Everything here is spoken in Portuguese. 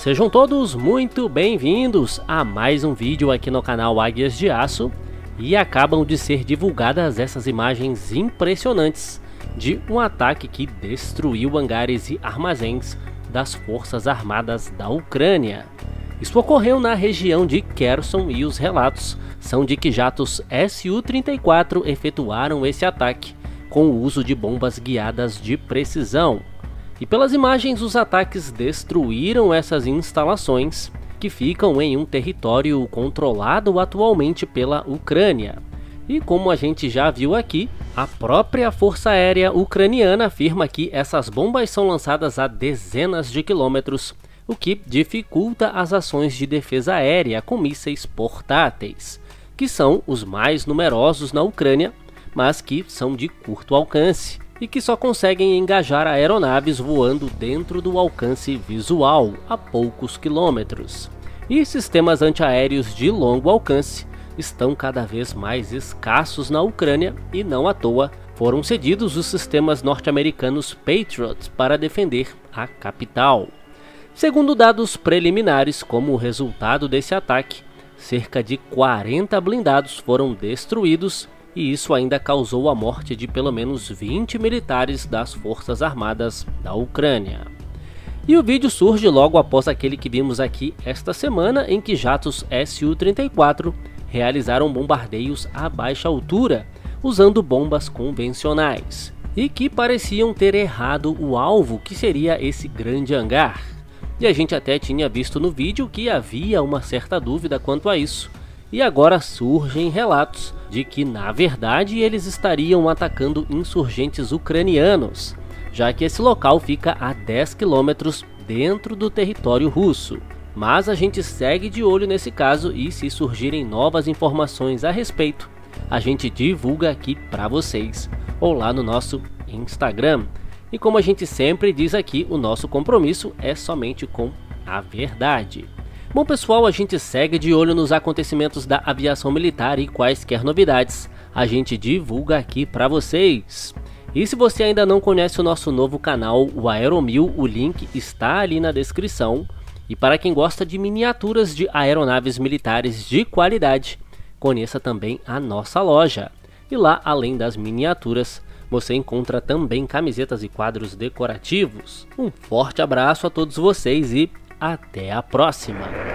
Sejam todos muito bem-vindos a mais um vídeo aqui no canal Águias de Aço e acabam de ser divulgadas essas imagens impressionantes de um ataque que destruiu hangares e armazéns das forças armadas da Ucrânia. Isso ocorreu na região de Kherson e os relatos são de que jatos Su-34 efetuaram esse ataque com o uso de bombas guiadas de precisão. E pelas imagens, os ataques destruíram essas instalações que ficam em um território controlado atualmente pela Ucrânia. E como a gente já viu aqui, a própria Força Aérea Ucraniana afirma que essas bombas são lançadas a dezenas de quilômetros, o que dificulta as ações de defesa aérea com mísseis portáteis, que são os mais numerosos na Ucrânia, mas que são de curto alcance e que só conseguem engajar aeronaves voando dentro do alcance visual, a poucos quilômetros. E sistemas antiaéreos de longo alcance estão cada vez mais escassos na Ucrânia e não à toa foram cedidos os sistemas norte-americanos Patriot para defender a capital. Segundo dados preliminares, como resultado desse ataque, cerca de 40 blindados foram destruídos e isso ainda causou a morte de pelo menos 20 militares das Forças Armadas da Ucrânia. E o vídeo surge logo após aquele que vimos aqui esta semana, em que jatos Su-34 realizaram bombardeios a baixa altura, usando bombas convencionais, e que pareciam ter errado o alvo que seria esse grande hangar. E a gente até tinha visto no vídeo que havia uma certa dúvida quanto a isso, e agora surgem relatos de que, na verdade, eles estariam atacando insurgentes ucranianos, já que esse local fica a 10 quilômetros dentro do território russo. Mas a gente segue de olho nesse caso e se surgirem novas informações a respeito, a gente divulga aqui para vocês ou lá no nosso Instagram. E como a gente sempre diz aqui, o nosso compromisso é somente com a verdade. Bom pessoal, a gente segue de olho nos acontecimentos da aviação militar e quaisquer novidades a gente divulga aqui para vocês. E se você ainda não conhece o nosso novo canal, o Aeromil, o link está ali na descrição. E para quem gosta de miniaturas de aeronaves militares de qualidade, conheça também a nossa loja. E lá, além das miniaturas, você encontra também camisetas e quadros decorativos. Um forte abraço a todos vocês e até a próxima!